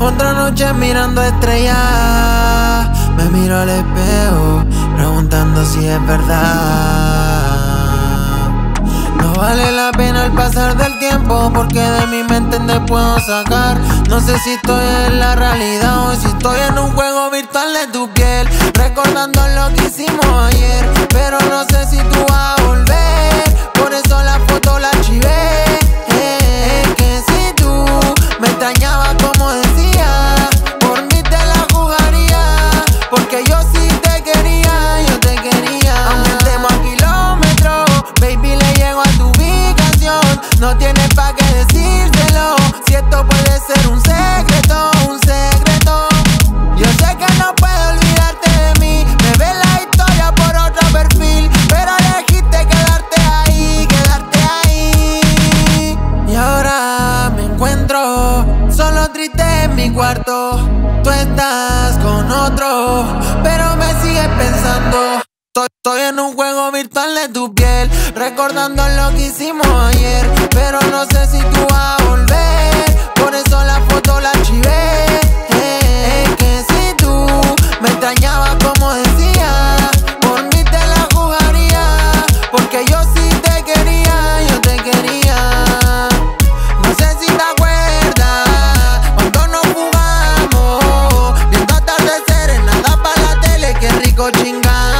Otra noche mirando estrellas, me miro al espejo, preguntando si es verdad. No vale la pena el pasar del tiempo, porque de mi mente te puedo sacar. No sé si estoy en la realidad o si estoy en un juego virtual de tu piel, recordando lo que hicimos ayer, pero no sé si tú vas a volver. Por eso la foto la chivé. Es que si tú me extrañabas como decía, por mí te la jugaría, porque yo sí te quería, yo te quería. Aunque a kilómetros, baby le llego a tu ubicación. No tienes triste en mi cuarto. Tú estás con otro, pero me sigues pensando. Estoy en un juego virtual de tu piel, recordando lo que hicimos ayer, pero no sé si tú vas a volver. 情感。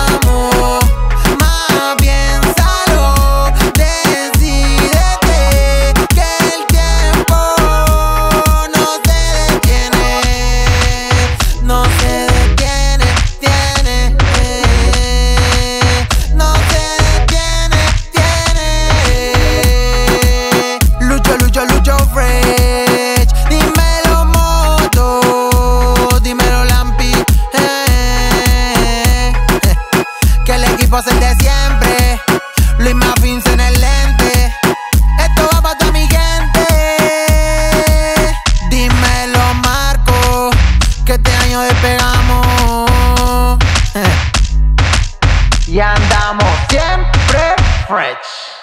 Que el de siempre. Luis Muffins en el lente. Esto va para toda mi gente. Dímelo, Marco. Que este año despegamos. Y andamos siempre fresh.